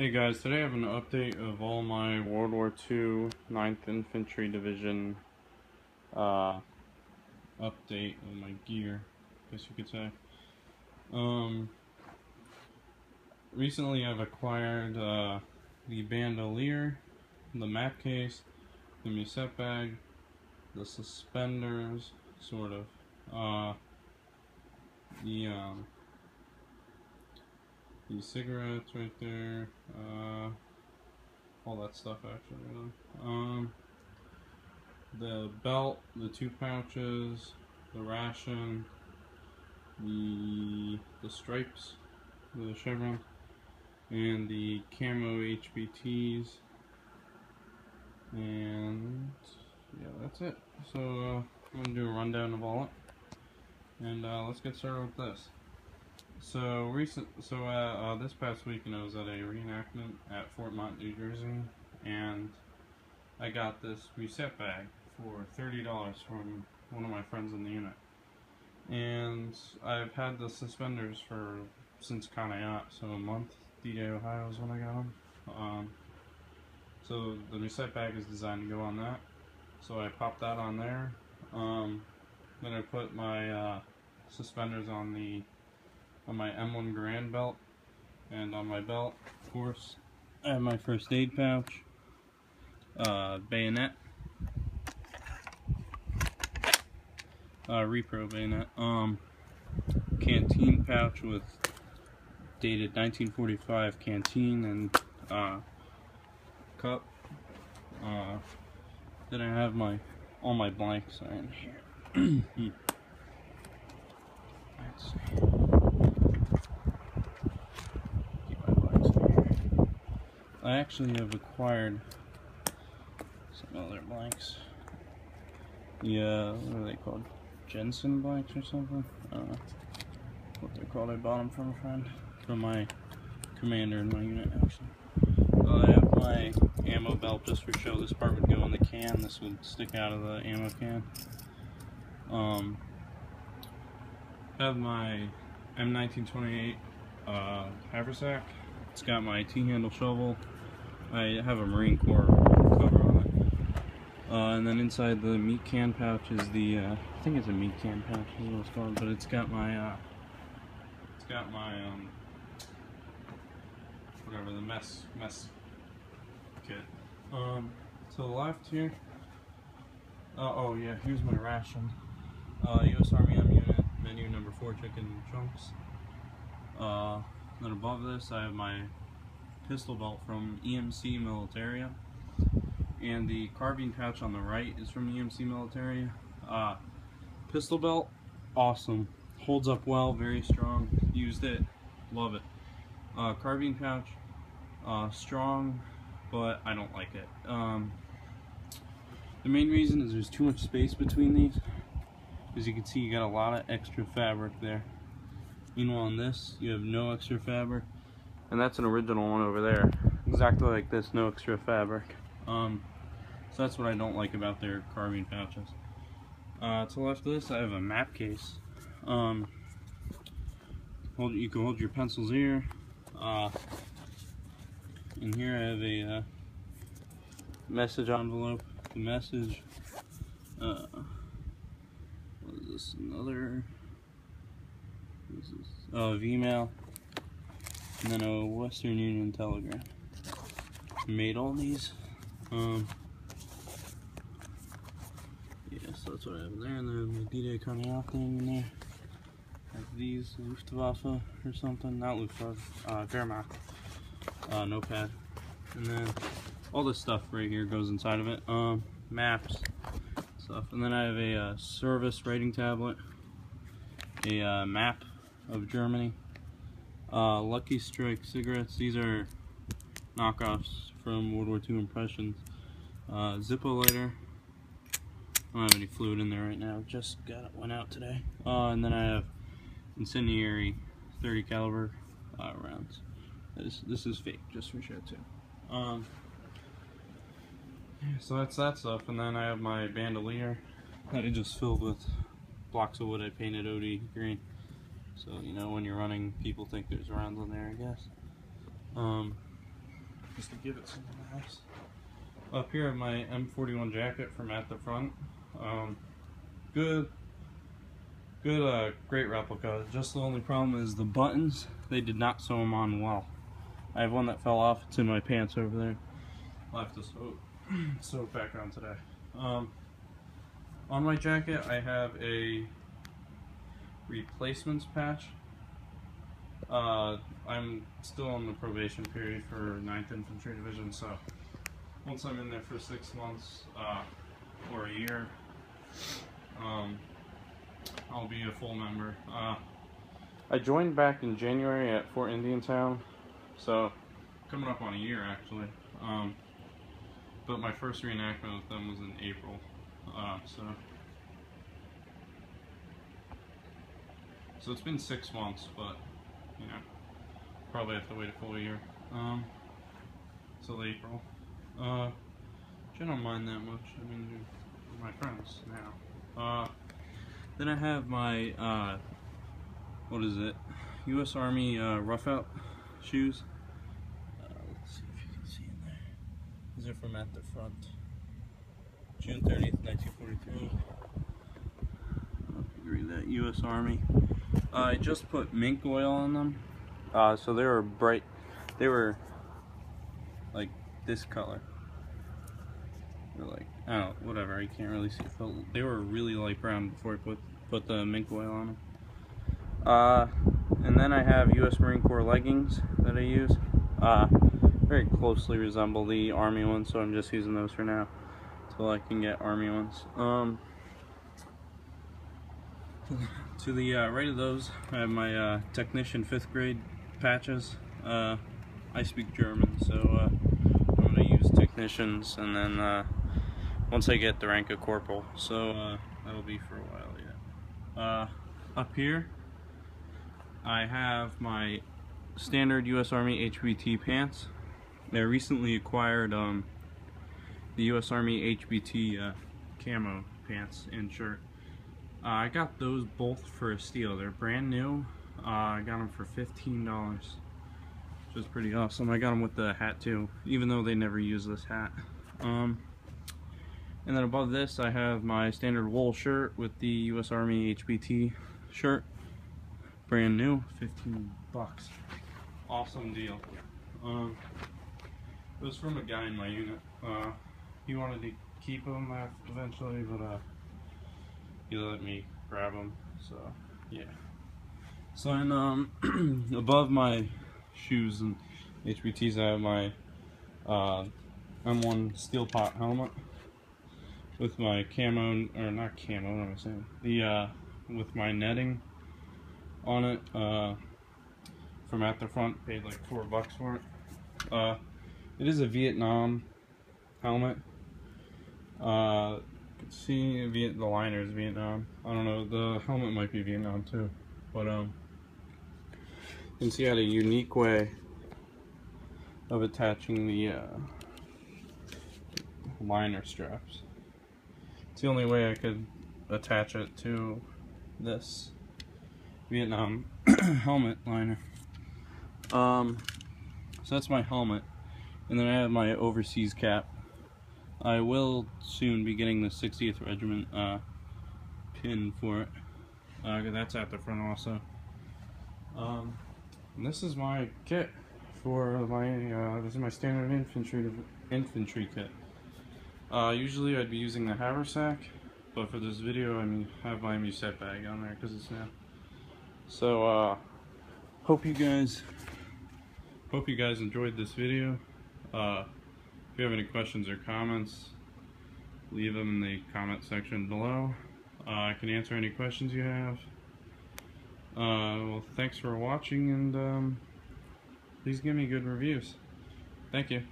Hey guys, today I have an update of all my World War II 9th Infantry Division uh, update of my gear, I guess you could say. Um, recently I've acquired uh, the bandolier, the map case, the musette bag, the suspenders, sort of, uh, the um, the cigarettes right there, uh, all that stuff actually. Really. Um, the belt, the two pouches, the ration, the the stripes, the chevron, and the camo HBTs, and yeah, that's it. So uh, I'm gonna do a rundown of all it, and uh, let's get started with this. So recent, so uh, uh, this past weekend I was at a reenactment at Fort Mott, New Jersey, and I got this musette bag for thirty dollars from one of my friends in the unit, and I've had the suspenders for since Conneaut, so a month. D-Day Ohio is when I got them. Um, so the musette bag is designed to go on that. So I popped that on there. Um, then I put my uh, suspenders on the on my M1 Garand belt and on my belt, of course, I have my first aid pouch, uh, bayonet, uh, repro bayonet, um, canteen pouch with dated 1945 canteen and uh, cup. Uh, then I have my all my blanks in here. Hmm. Let's see. I actually have acquired some other blanks. Yeah, what are they called? Jensen blanks or something? I don't know what they're called. I bought them from a friend, from my commander in my unit actually. I have my ammo belt just for show. This part would go in the can. This would stick out of the ammo can. Um, have my M1928 uh, haversack. It's got my T-handle shovel. I have a Marine Corps cover on it. Uh, and then inside the meat can pouch is the, uh, I think it's a meat can pouch is what it's called, but it's got my, uh, it's got my, um, whatever, the mess, mess kit. Um, to the left here, uh, oh yeah, here's my ration. Uh, U.S. Army M unit, menu number four chicken chunks. Uh, then above this I have my pistol belt from EMC Militaria. And the carbine pouch on the right is from EMC Militaria. Uh, pistol belt, awesome. Holds up well, very strong. Used it, love it. Uh, carbine pouch, uh, strong, but I don't like it. Um, the main reason is there's too much space between these. As you can see, you got a lot of extra fabric there. Meanwhile, on this, you have no extra fabric. And that's an original one over there. Exactly like this, no extra fabric. Um, so that's what I don't like about their carbine pouches. Uh, to the left of this, I have a map case. Um, hold, you can hold your pencils here. Uh, in here I have a uh, message envelope. The message, uh, what is this, another, what is this? Oh, V-mail, and then a Western Union telegram. Made all these. Um, yeah, so that's what I have there, and then the D-Day coming out thing in there. These, Luftwaffe or something, not Luftwaffe, uh, Wehrmacht, uh, notepad. And then all this stuff right here goes inside of it. Um, maps, stuff. And then I have a uh, service writing tablet, a uh, map of Germany, uh, Lucky Strike cigarettes. These are knockoffs from World War II impressions. Uh, Zippo lighter. I don't have any fluid in there right now. Just got went out today. Uh, and then I have incendiary 30 caliber uh, rounds. This this is fake, just for show too. Um, so that's that stuff, and then I have my bandolier that I just filled with blocks of wood I painted OD green. So, you know, when you're running, people think there's rounds on there, I guess. Um, just to give it someone else. Up here, my M41 jacket from at the front. Um, good, good, uh, great replica. Just the only problem is the buttons. They did not sew them on well. I have one that fell off. It's in my pants over there. I'll have to sew, sew it back on today. Um, on my jacket, I have a replacements patch. Uh, I'm still on the probation period for 9th Infantry Division, so once I'm in there for six months uh, or a year, um, I'll be a full member. Uh, I joined back in January at Fort Indiantown, so coming up on a year actually. Um, but my first reenactment with them was in April, uh, so so it's been six months, but you know probably have to wait a full year. Um, till April. Uh, I don't mind that much. I mean, my friends now. Uh, then I have my, uh, what is it? U.S. Army uh, rough out shoes. Uh, let's see if you can see in there. These are from at the front. June 30th, 1943. read that. U.S. Army. Uh, I just put mink oil on them. Uh, so they were bright. They were like this color. Or like, know, whatever, I can't really see. But they were really light brown before I put, put the mink oil on them. Uh, and then I have U.S. Marine Corps leggings that I use. Uh, very closely resemble the Army ones, so I'm just using those for now. Until I can get Army ones. Um, to the uh, right of those, I have my uh, technician 5th grade patches. Uh, I speak German, so uh, I'm going to use technicians, and then uh, once I get the rank of corporal, so uh, that'll be for a while yet. Up here, I have my standard U.S. Army HBT pants. I recently acquired um, the U.S. Army HBT camo pants and shirt. Uh, I got those both for a steal. They're brand new. Uh, I got them for $15, which is pretty awesome. I got them with the hat too, even though they never use this hat. Um, and then above this, I have my standard wool shirt with the U.S. Army HBT shirt. Brand new, 15 bucks. Awesome deal. Um, it was from a guy in my unit. Uh, he wanted to keep them eventually, but uh, he let me grab them. So, yeah. So, and um, above my shoes and HBTs, I have my uh, M1 steel pot helmet with my camo, or not camo, what am I saying? The, uh, with my netting on it, uh, from at the front, paid like four bucks for it. Uh, it is a Vietnam helmet. Uh, see Viet the liner is Vietnam. I don't know, the helmet might be Vietnam too. But um you can see I had a unique way of attaching the uh, liner straps. It's the only way I could attach it to this Vietnam helmet liner. Um, so that's my helmet. And then I have my overseas cap. I will soon be getting the 60th Regiment uh, pin for it. Uh, that's at the front also. Um, this is my kit for my, uh, this is my standard infantry infantry kit. Uh, usually I'd be using the haversack, but for this video I mean, have my musette bag on there because it's now. So, uh, hope you guys, hope you guys enjoyed this video. If you have any questions or comments, leave them in the comment section below. Uh, I can answer any questions you have. Uh, well, thanks for watching, and um, please give me good reviews. Thank you.